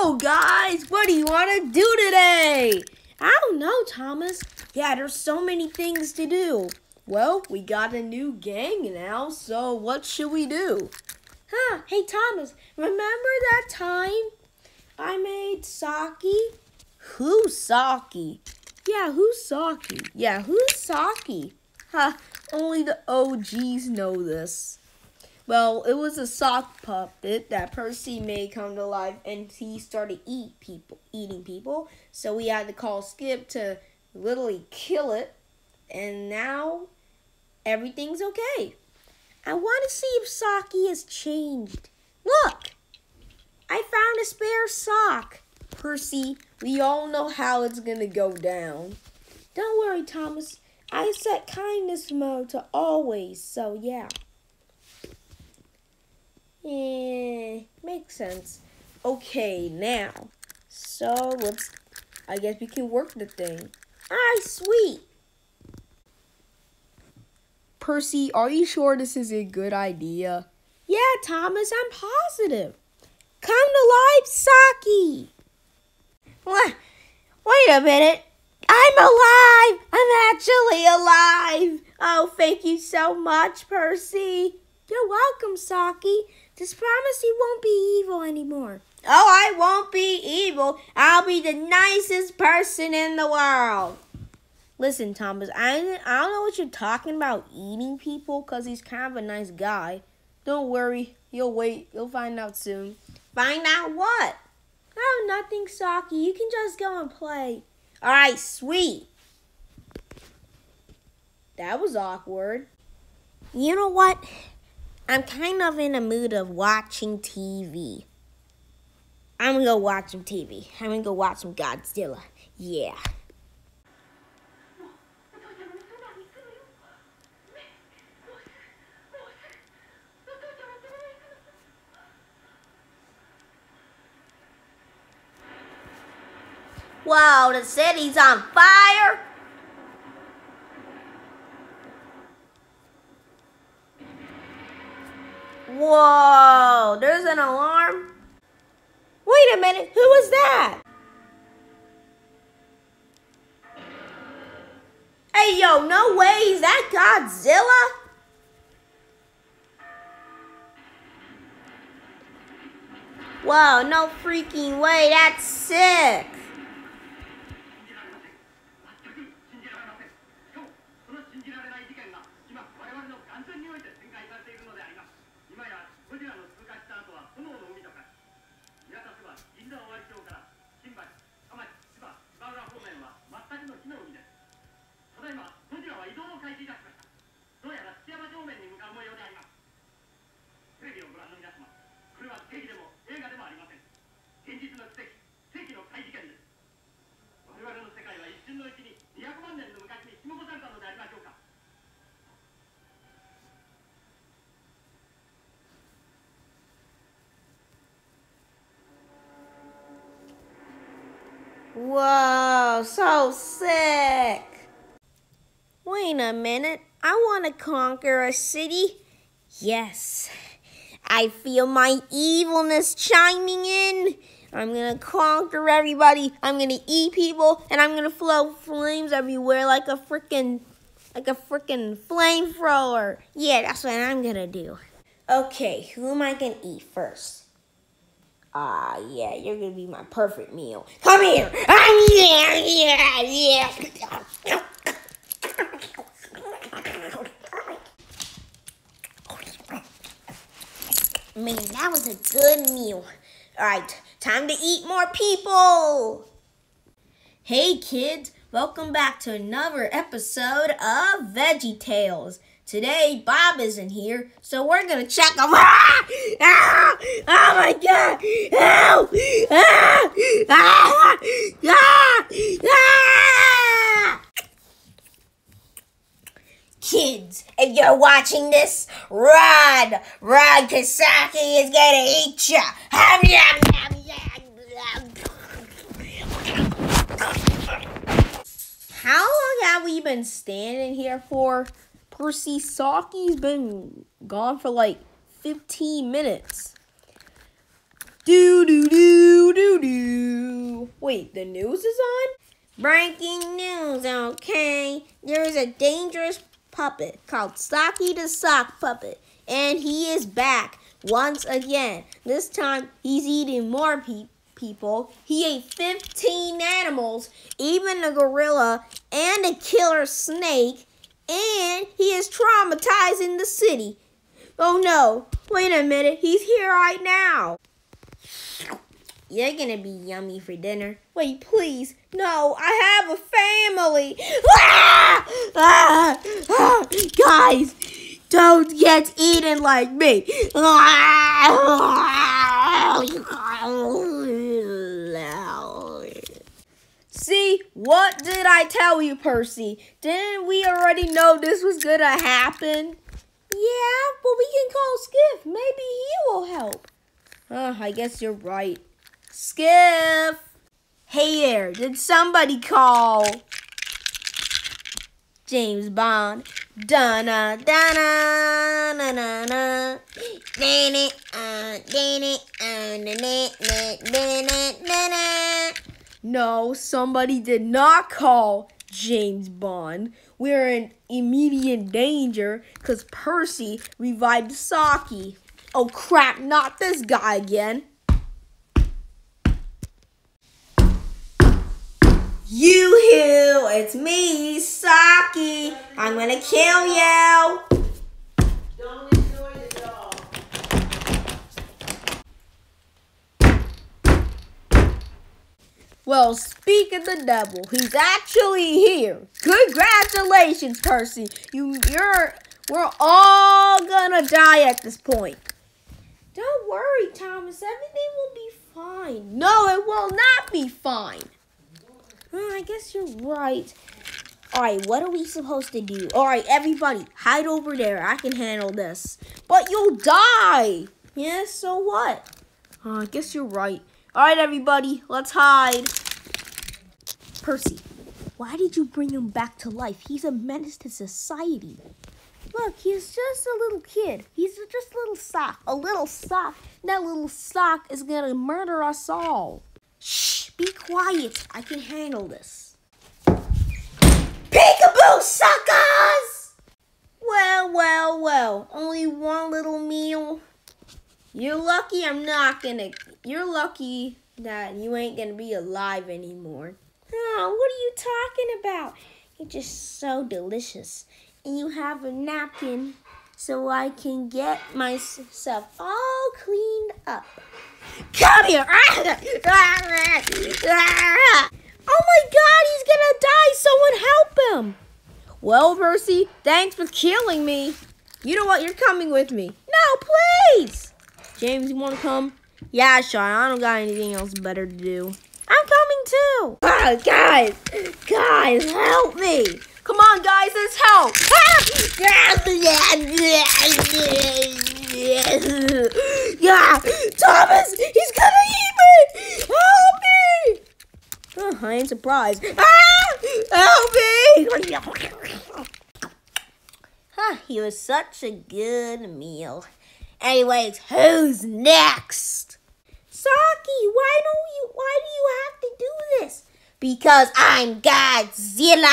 Guys, what do you want to do today? I don't know, Thomas. Yeah, there's so many things to do. Well, we got a new gang now, so what should we do? Huh, hey, Thomas, remember that time I made Socky? Who's Socky? Yeah, who's Socky? Yeah, who's Socky? Huh, only the OGs know this. Well, it was a sock puppet that Percy made come to life, and he started eat people, eating people. So we had to call Skip to literally kill it, and now everything's okay. I want to see if Socky has changed. Look, I found a spare sock. Percy, we all know how it's gonna go down. Don't worry, Thomas. I set kindness mode to always, so yeah. Yeah, makes sense. Okay, now. So let's I guess we can work the thing. Ah, sweet. Percy, are you sure this is a good idea? Yeah, Thomas, I'm positive. Come to life, Socky. What? Wait a minute. I'm alive. I'm actually alive. Oh, thank you so much, Percy. You're welcome, Socky. Just promise you won't be evil anymore. Oh, I won't be evil. I'll be the nicest person in the world. Listen, Thomas, I, I don't know what you're talking about eating people because he's kind of a nice guy. Don't worry. You'll wait. You'll find out soon. Find out what? Oh, nothing, Socky. You can just go and play. All right, sweet. That was awkward. You know what? I'm kind of in a mood of watching TV. I'm gonna go watch some TV. I'm gonna go watch some Godzilla. Yeah. Whoa, the city's on fire! Whoa, there's an alarm. Wait a minute, who was that? Hey, yo, no way, is that Godzilla? Whoa, no freaking way, that's sick. Whoa, so sick. Wait a minute. I want to conquer a city. Yes. I feel my evilness chiming in. I'm gonna conquer everybody. I'm gonna eat people, and I'm gonna flow flames everywhere like a freaking, like a freaking flamethrower. Yeah, that's what I'm gonna do. Okay, who am I gonna eat first? Ah, uh, yeah, you're gonna be my perfect meal. Come here! Ah, yeah, yeah, yeah. Man, that was a good meal. All right, time to eat more people. Hey, kids, welcome back to another episode of Veggie Tales. Today, Bob isn't here, so we're gonna check him. Ah! Ah! Oh my god! Help! Ah! Ah! Ah! Ah! Kids, if you're watching this, run! Run, Kasaki is gonna eat yum. How long have we been standing here for? Percy Socky's been gone for like 15 minutes. Do do do do do Wait, the news is on? Breaking news, okay? There is a dangerous puppet called Socky the Sock Puppet, and he is back once again. This time, he's eating more pe people. He ate 15 animals, even a gorilla and a killer snake, and he is traumatizing the city. Oh no, wait a minute, he's here right now. You're gonna be yummy for dinner. Wait, please. No, I have a family. Ah! Ah! Ah! Guys, don't get eaten like me. See, what did I tell you, Percy? Didn't we already know this was gonna happen? Yeah, but we can call Skiff. Maybe he will help. Uh, I guess you're right. Skiff! Hey there, did somebody call? James Bond. Donna, Donna, na na na. Danny, uh, Danny, uh, na na na na na na. No, somebody did not call James Bond. We're in immediate danger because Percy revived Socky. Oh crap, not this guy again. You who? It's me, Socky. I'm gonna kill you. Don't enjoy the dog. Well, speak of the devil, he's actually here. Congratulations, Percy. You, you're, we're all gonna die at this point. Don't worry, Thomas. Everything will be fine. No, it will not be fine. Oh, I guess you're right. All right, what are we supposed to do? All right, everybody, hide over there. I can handle this. But you'll die. Yeah, so what? Oh, I guess you're right. All right, everybody, let's hide. Percy, why did you bring him back to life? He's a menace to society. Look, he's just a little kid. He's just a little sock. A little sock. That little sock is gonna murder us all. Shh, be quiet. I can handle this. Peekaboo, suckers! Well, well, well. Only one little meal. You're lucky I'm not gonna. You're lucky that you ain't gonna be alive anymore. Oh, what are you talking about? You're just so delicious. And you have a napkin so I can get myself all cleaned up. Come here! Oh my god, he's gonna die! Someone help him! Well, Percy, thanks for killing me. You know what? You're coming with me. No, please! James, you wanna come? Yeah, sure. I don't got anything else better to do. I'm coming too! Ah, guys! Guys, help me! Come on, guys, let's help! yeah, Thomas, he's gonna eat me! Help me! Oh, I ain't surprised. Ah! Help me! Huh, he was such a good meal. Anyways, who's next? Socky, why don't you why do you have to do this? Because I'm Godzilla!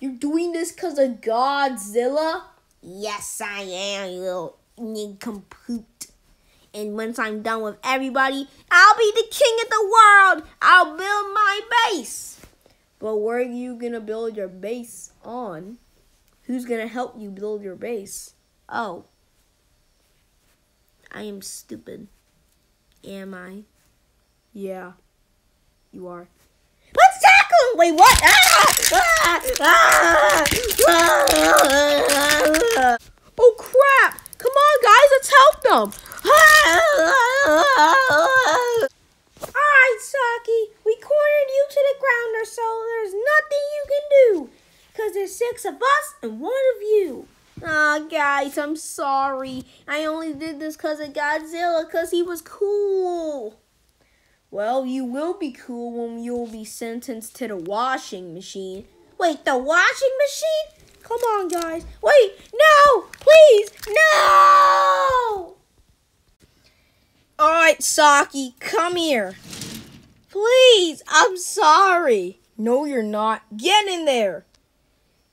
You're doing this because of Godzilla? Yes, I am, you little nincompoop. And once I'm done with everybody, I'll be the king of the world. I'll build my base. But where are you gonna build your base on? Who's gonna help you build your base? Oh. I am stupid. Am I? Yeah. You are. Let's tackle him! Wait, what? Ah! Ah! Ah! Ah! Oh crap! Come on, guys, let's help them! Alright, Socky, we cornered you to the grounder, so there's nothing you can do. Because there's six of us and one of you. Aw, guys, I'm sorry. I only did this because of Godzilla, because he was cool. Well, you will be cool when you'll be sentenced to the washing machine. Wait, the washing machine? Come on, guys. Wait, no! Please, no! Alright, Socky, come here. Please, I'm sorry. No, you're not. Get in there.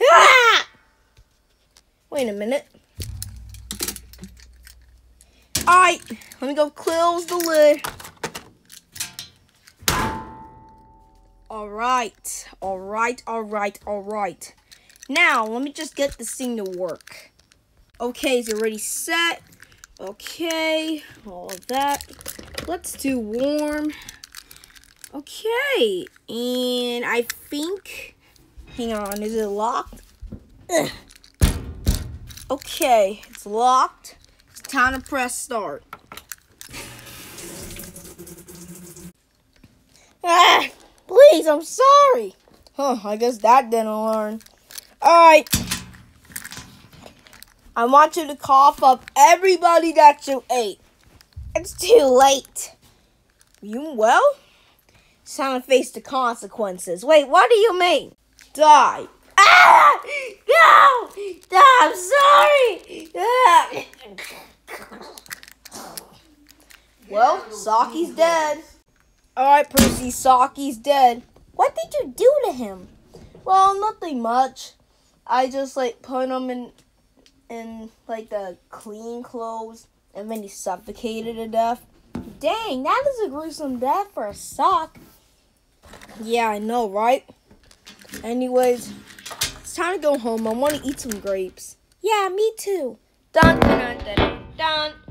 Ah! Wait a minute. Alright, let me go close the lid. Alright, alright, alright, alright. Now, let me just get this thing to work. Okay, is it already set? Okay, all of that. Let's do warm. Okay, and I think, hang on, is it locked? Ugh. Okay, it's locked. It's time to press start. Ah, please, I'm sorry. Huh, I guess that didn't learn. Alright. I want you to cough up everybody that you ate. It's too late. You well? It's time to face the consequences. Wait, what do you mean? Die. No! No, I'm sorry! Well, Socky's dead. Alright, Percy, Socky's dead. What did you do to him? Well, nothing much. I just like put him in in like the clean clothes and then he suffocated to death. Dang, that is a gruesome death for a sock. Yeah, I know, right? Anyways, time to go home. I want to eat some grapes. Yeah, me too. Dun dun dun dun dun.